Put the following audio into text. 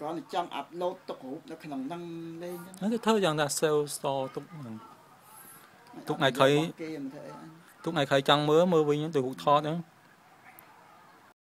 គ្រាន់តែចង់អាប់ឡូតទុករូបនៅក្នុងហ្នឹងលេងហ្នឹងគេធ្វើយ៉ាងថា save store ទុកហ្នឹងទុកថ្ងៃក្រោយគេមិនធ្វើអីទុកថ្ងៃក្រោយចង់មើលមើលវិញទៅរូបថតហ្នឹង